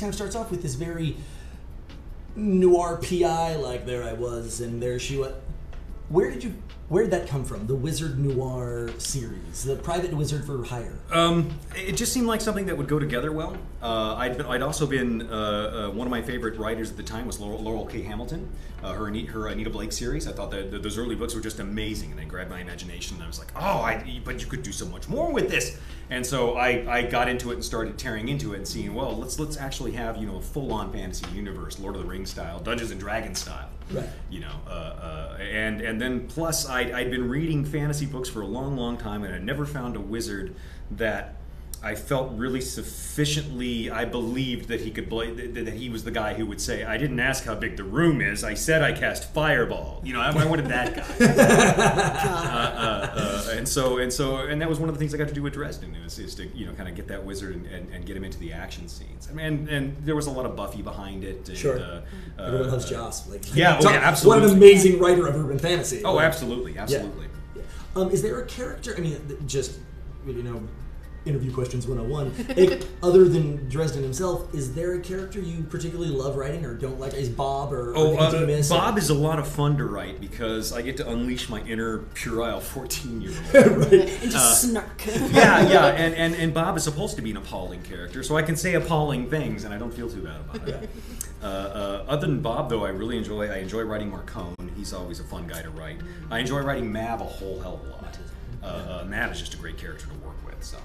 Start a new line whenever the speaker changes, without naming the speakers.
kind of starts off with this very noir PI, like there I was and there she was. Where did you? Where did that come from? The Wizard Noir series, the Private Wizard for Hire.
Um, it just seemed like something that would go together well. Uh, I'd, been, I'd also been uh, uh, one of my favorite writers at the time was Laurell, Laurell K. Hamilton. Uh, her Anita, her Anita Blake series. I thought that, those early books were just amazing, and they grabbed my imagination. And I was like, oh, I, but you could do so much more with this. And so I, I got into it and started tearing into it and seeing, well, let's let's actually have you know a full-on fantasy universe, Lord of the Rings style, Dungeons and Dragons style.
Right.
You know, uh, uh, and and then plus I, I'd been reading fantasy books for a long, long time, and I never found a wizard that I felt really sufficiently. I believed that he could bla- that, that he was the guy who would say, "I didn't ask how big the room is. I said I cast fireball." You know, I, I wanted that guy. uh, uh, uh, and so and so and that was one of the things I got to do with Dresden is, is to you know kind of get that wizard and, and, and get him into the action scenes. I mean, and, and there was a lot of Buffy behind it. And,
Sure.
uh,
Everyone
uh,
loves Joss. Like,
yeah, oh, yeah,
What an amazing writer of urban fantasy.
Oh,
Like,
absolutely, absolutely.
Yeah. Um, is there a character? I mean, just you know, interview questions 101. Eh, other than Dresden himself, is there a character you particularly love writing or don't like? Is Bob or,
Oh,
or
uh,
Nicodemus?
Bob is a lot of fun to write because I get to unleash my inner puerile fourteen-year-old.
right.
and just snark.
yeah, yeah, and, and, and Bob is supposed to be an appalling character, so I can say appalling things, and I don't feel too bad about it. Uh, uh, other than Bob, though, I really enjoy I enjoy writing Marcone. He's always a fun guy to write. I enjoy writing Mab a whole hell of a lot. Uh, is just a great character to work with. So